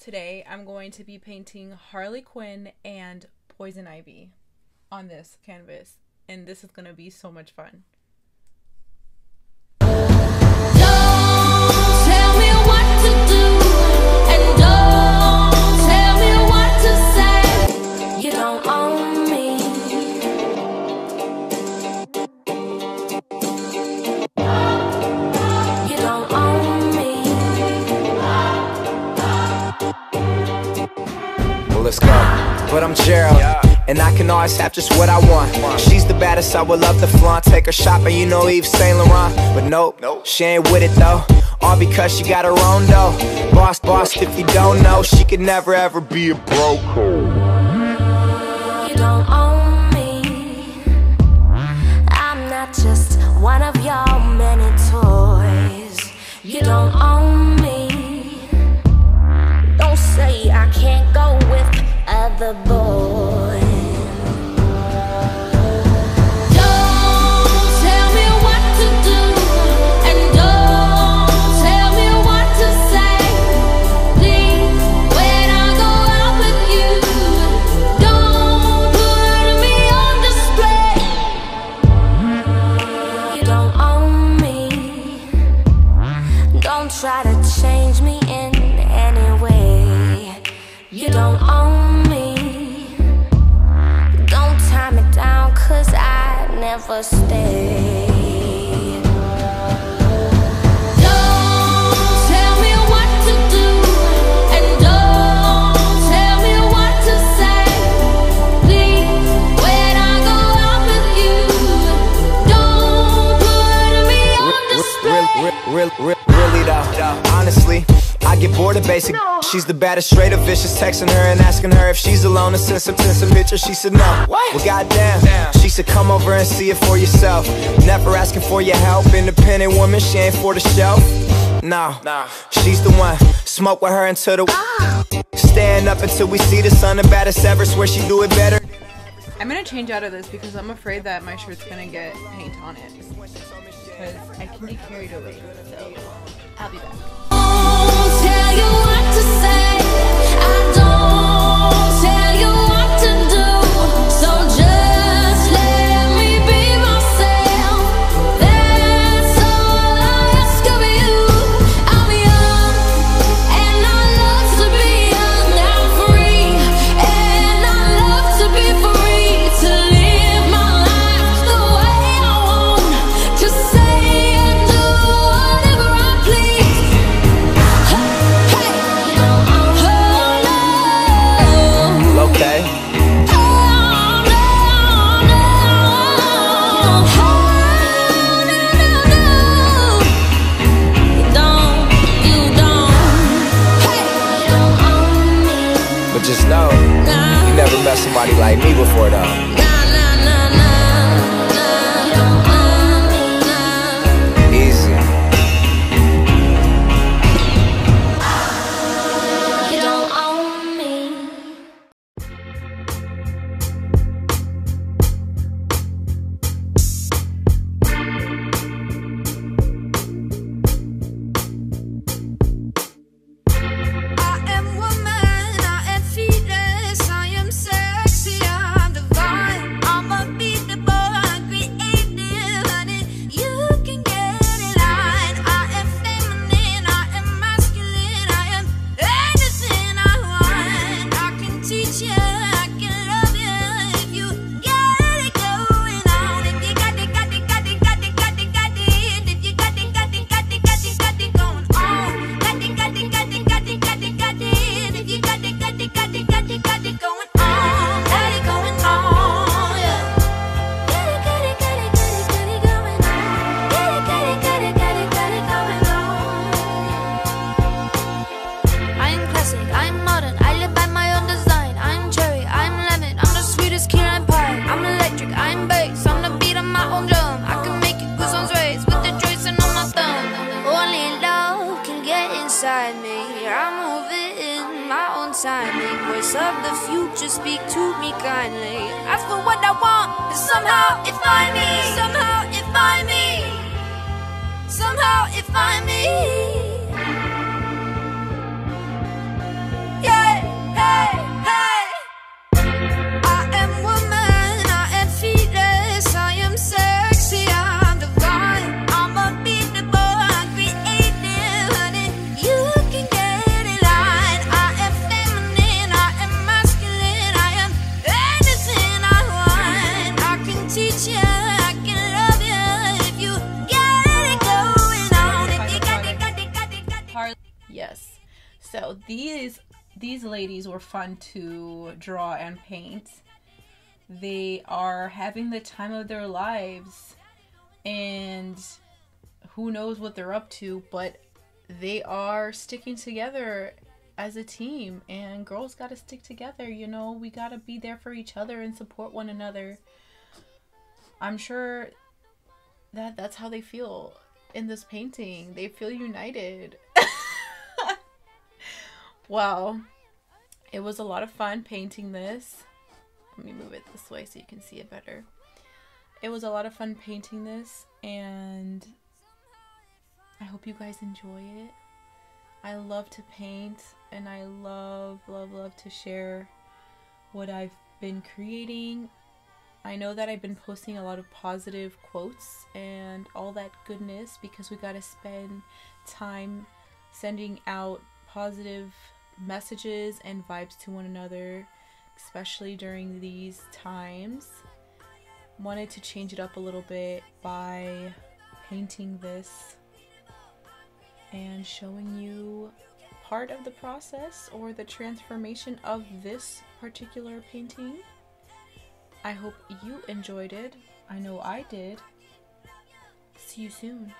Today I'm going to be painting Harley Quinn and Poison Ivy on this canvas and this is going to be so much fun. But I'm Gerald, and I can always have just what I want. She's the baddest, I would love to flaunt. Take her shopping, you know Yves Saint Laurent. But nope, nope, she ain't with it though. All because she got her own though. Boss, boss, if you don't know, she could never ever be a broke. You don't own me. I'm not just one of your many toys. You don't own me. Don't say I can't other boys. Never stay. Get bored of basic. She's the baddest, straight up vicious. Texting her and asking her if she's alone and send some, send some pictures. She said no. Well, goddamn. She said come over and see it for yourself. Never asking for your help. Independent woman, she ain't for the shelf. No, she's the one. Smoke with her until the. ah. Stand up until we see the sun. The baddest ever. Swear she do it better. I'm going to change out of this because I'm afraid that my shirt's going to get paint on it. Because I can be carried away. So I'll be back. Like me before though. Me. I'm moving in my own timing. Voice of the future, speak to me kindly. Ask for what I want, and somehow it find me. Somehow it find me. Somehow it find me. These these ladies were fun to draw and paint. They are having the time of their lives and who knows what they're up to, but they are sticking together as a team and girls got to stick together, you know? We got to be there for each other and support one another. I'm sure that that's how they feel in this painting. They feel united. wow. It was a lot of fun painting this. Let me move it this way so you can see it better. It was a lot of fun painting this and I hope you guys enjoy it. I love to paint and I love, love, love to share what I've been creating. I know that I've been posting a lot of positive quotes and all that goodness because we got to spend time sending out positive messages and vibes to one another, especially during these times. Wanted to change it up a little bit by painting this and showing you part of the process or the transformation of this particular painting. I hope you enjoyed it. I know I did. See you soon.